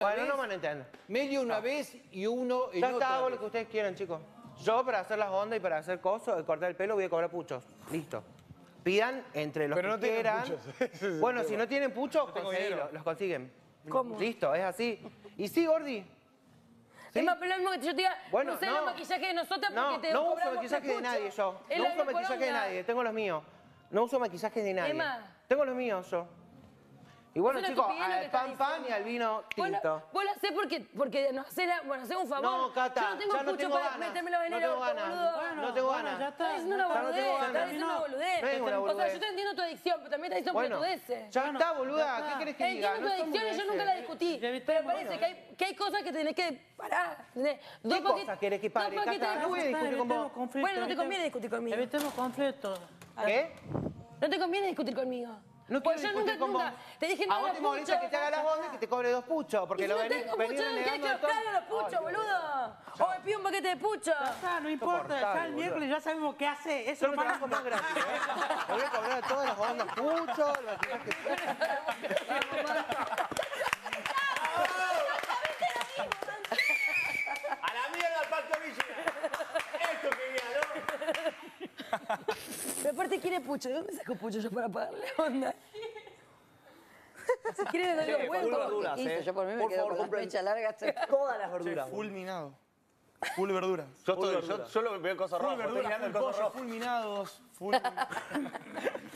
Bueno, vez, no me entiendo. Medio una vez y uno en Ya está, hago lo que ustedes quieran, chicos. Yo para hacer las ondas y para hacer cosas, de cortar el pelo, voy a cobrar puchos. Listo. Pidan entre los Pero que no tienen quieran. el bueno, si no tienen puchos, dinero. los consiguen. ¿Cómo? Listo, es así. Y sí, Gordi. Es más, mismo que yo te diga, Bueno, no sé no. los maquillajes de nosotras No, porque te no uso cobramos maquillaje de nadie yo. No uso maquillaje de nadie, tengo los míos. No uso maquillaje de nadie. Emma. Tengo los míos yo. Y bueno, chicos, al estás pan pan y al vino tinto. vos lo hacés porque, porque nos hacés, la- bueno, hacés un favor. No, Cata, Yo no tengo ya no tengo para ganas. metérmelo en No el tengo orto, ganas. boludo. Bueno, no tengo ganas. ya está. Estás diciendo una boludez, tengo estás ganas. diciendo una boludez. No es una O sea, boludez. yo te entiendo tu adicción, pero también estás diciendo Bueno, pelotudeces. ya está, boluda. ¿Qué querés que diga? Entiendo tu adicción y yo nunca la discutí. Pero parece que hay, que hay cosas que tenés que parar. ¿Qué Dos cosas querés que pare, Cata? No voy a discutir con vos. Bueno, no te conviene discutir conmigo. Evitemos conflictos. ¿Qué? No te conviene discutir conmigo. No Pues yo nunca, con nunca. vos. Te dije A no vos hagas te molesta que te haga las ondas y que te cobre dos puchos, porque Y si lo no venís, tengo venís pucho, ¿qué renegando que todo. los puchos, boludo? O me pido un paquete de pucho. Ya está, no importa, ya el miércoles ya sabemos qué hace. Eso es lo más más gratis, ¿eh? Le voy a cobrar todas las ondas puchos, los maquillajes A la mierda pacto Villa. Esto quería, ¿no? Aparte quiere pucho. ¿De dónde saco pucho yo para pagarle onda? Si quiere le doy los huevos. ¿eh? yo por mí me Por quedo favor, con las compren mechas largas. Todas las verduras. Fulminado. Full verduras. Yo, estoy, yo solo veo cosas Full rojas. Estoy verduras, mirando full el coso pollo, rojo. fulminados, full...